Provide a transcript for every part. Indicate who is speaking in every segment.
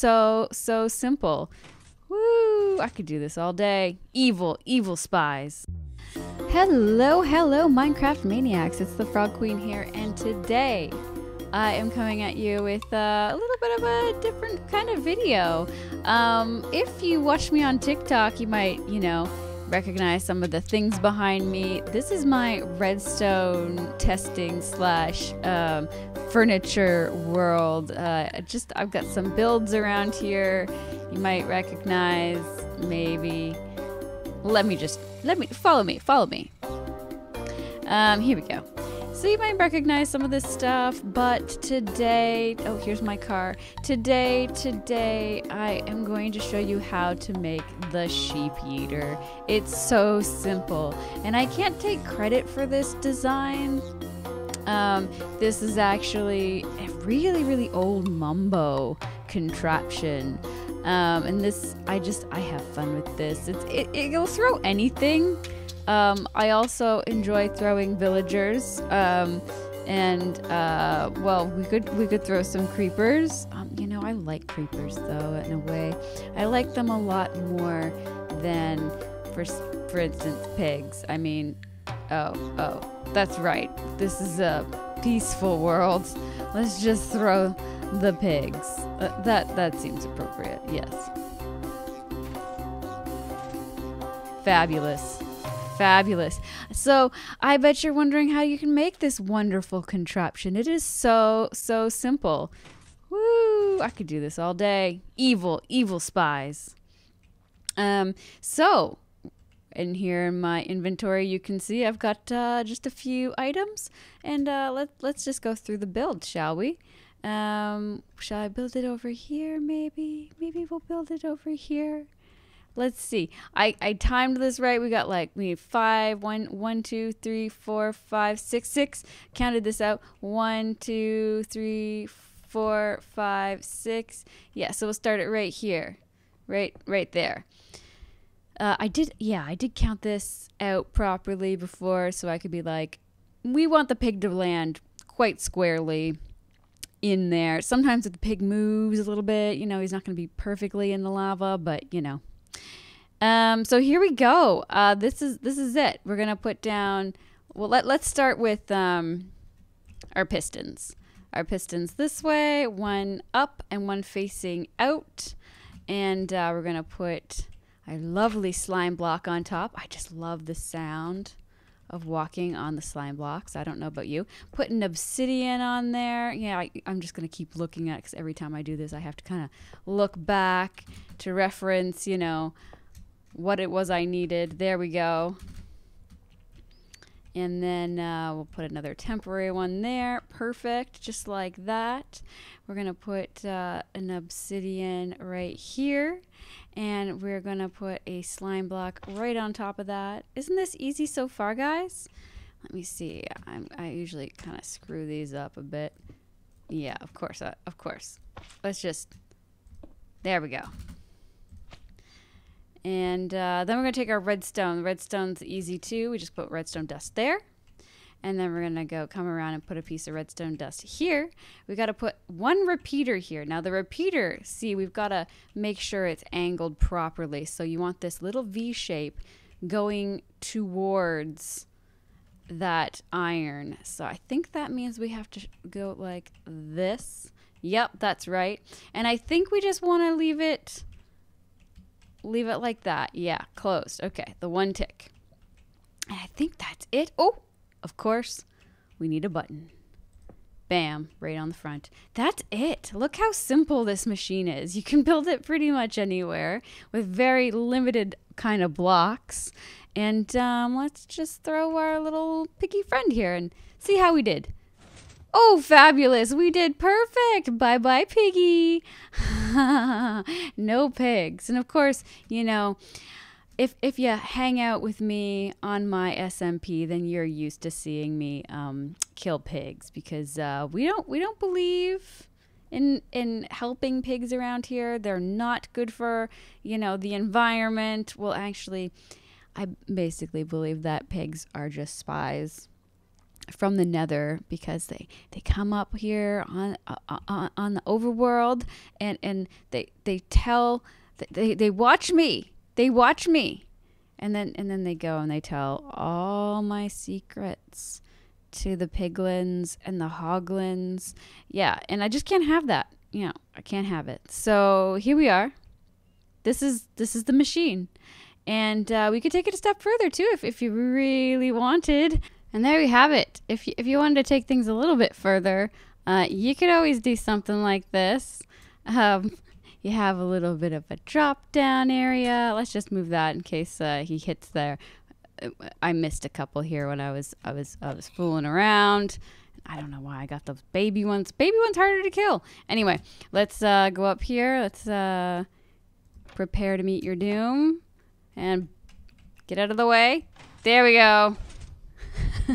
Speaker 1: so, so simple. Woo! I could do this all day. Evil, evil spies. Hello, hello, Minecraft maniacs. It's the Frog Queen here, and today I am coming at you with uh, a little bit of a different kind of video. Um, if you watch me on TikTok, you might, you know, recognize some of the things behind me. This is my redstone testing slash um, furniture world. Uh, just I've got some builds around here. You might recognize, maybe. Let me just let me follow me. Follow me. Um, here we go. So you might recognize some of this stuff, but today, oh, here's my car. Today, today, I am going to show you how to make the sheep eater. It's so simple, and I can't take credit for this design. Um, this is actually a really, really old Mumbo contraption. Um, and this, I just, I have fun with this. It's, it, it'll throw anything. Um, I also enjoy throwing villagers. Um, and uh, well, we could we could throw some creepers. Um, you know, I like creepers though in a way. I like them a lot more than, for for instance, pigs. I mean, oh oh, that's right. This is a peaceful world. Let's just throw the pigs. Uh, that that seems appropriate. Yes. Fabulous. Fabulous. So, I bet you're wondering how you can make this wonderful contraption. It is so, so simple. Woo! I could do this all day. Evil, evil spies. Um, so, in here in my inventory, you can see I've got uh, just a few items. And uh, let, let's just go through the build, shall we? Um, shall I build it over here, maybe? Maybe we'll build it over here let's see. I, I timed this right. We got like we have five, one, one, two, three, four, five, six, six. Counted this out. One, two, three, four, five, six. Yeah, so we'll start it right here. Right right there. Uh, I did yeah, I did count this out properly before so I could be like, we want the pig to land quite squarely in there. Sometimes if the pig moves a little bit, you know, he's not going to be perfectly in the lava, but you know, um, so here we go. Uh, this is this is it. We're gonna put down. Well, let let's start with um, our pistons. Our pistons this way, one up and one facing out, and uh, we're gonna put a lovely slime block on top. I just love the sound of walking on the slime blocks. I don't know about you. Put an obsidian on there. Yeah, I, am just going to keep looking at it because every time I do this, I have to kind of look back to reference, you know, what it was I needed. There we go. And then uh, we'll put another temporary one there. Perfect, just like that. We're to put uh, an obsidian right here. And we're to put a slime block right on top of that. Isn't this easy so far, guys? Let me see. I'm, i usually kind of screw these up a bit. Yeah, of course. Uh, of course. Let's just... There we go. And uh, then we're going to take our redstone. Redstone's easy too. We just put redstone dust there. And then we're going to go come around and put a piece of redstone dust here. We got to put one repeater here. Now the repeater, see, we've got to make sure it's angled properly. So you want this little V shape going towards that iron. So I think that means we have to go like this. Yep, that's right. And I think we just want to leave it leave it like that. Yeah, closed. Okay, the one tick. And I think that's it. Oh, of course, we need a button. Bam, right on the front. That's it. Look how simple this machine is. You can build it pretty much anywhere with very limited kind of blocks. And um, let's just throw our little piggy friend here and see how we did. Oh, fabulous. We did perfect. Bye bye, piggy. no pigs. And of course, you know, if, if you hang out with me on my SMP, then you're used to seeing me um, kill pigs because uh, we don't we don't believe in in helping pigs around here. They're not good for you know the environment. Well, actually, I basically believe that pigs are just spies from the nether because they they come up here on uh, on, on the overworld and and they they tell they they watch me they watch me. And then and then they go and they tell all my secrets to the piglins and the hoglins. Yeah and i just can't have that you know i can't have it. So here we are. This is this is the machine. And uh, we could take it a step further too if, if you really wanted and there you have it. If you, if you wanted to take things a little bit further, uh, you could always do something like this. Um, you have a little bit of a drop down area. Let's just move that in case uh, he hits there. Uh, I missed a couple here when I was I was I was fooling around. I don't know why I got those baby ones. Baby ones harder to kill. Anyway, let's uh, go up here. Let's uh, prepare to meet your doom and get out of the way. There we go.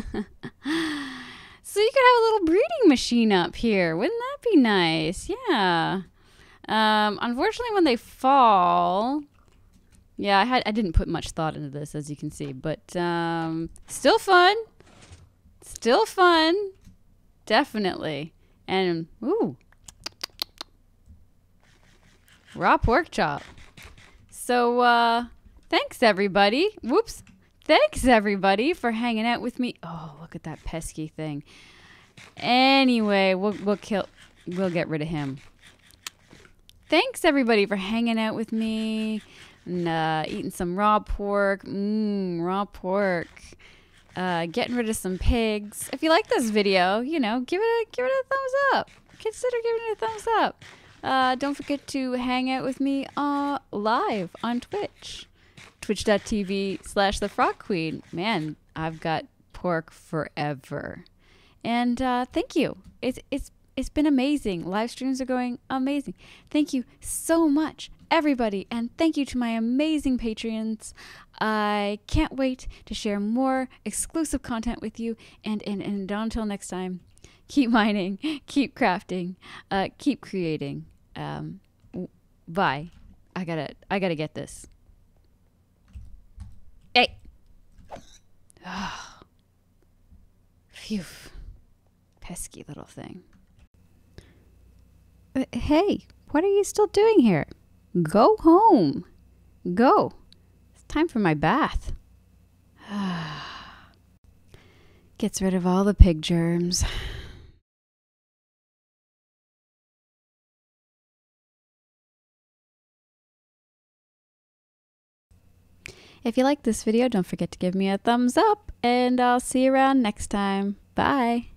Speaker 1: so you could have a little breeding machine up here. Wouldn't that be nice? Yeah. Um, unfortunately, when they fall, yeah, I had I didn't put much thought into this, as you can see, but um, still fun. Still fun, definitely. And ooh, raw pork chop. So uh, thanks everybody. Whoops. Thanks everybody for hanging out with me. Oh, look at that pesky thing. Anyway, we'll we'll kill we'll get rid of him. Thanks everybody for hanging out with me and uh, eating some raw pork. Mmm, raw pork. Uh, getting rid of some pigs. If you like this video, you know, give it a give it a thumbs up. Consider giving it a thumbs up. Uh, don't forget to hang out with me uh, live on Twitch twitch.tv slash the frog queen. Man, I've got pork forever. And uh, thank you. It's it's it's been amazing. Live streams are going amazing. Thank you so much, everybody, and thank you to my amazing Patreons. I can't wait to share more exclusive content with you. And and, and until next time, keep mining, keep crafting, uh, keep creating. Um, bye. I gotta I gotta get this. Hey. Oh. Phew. Pesky little thing. Uh, hey, what are you still doing here? Go home. Go. It's time for my bath. Gets rid of all the pig germs. If you like this video, don't forget to give me a thumbs up, and I'll see you around next time. Bye.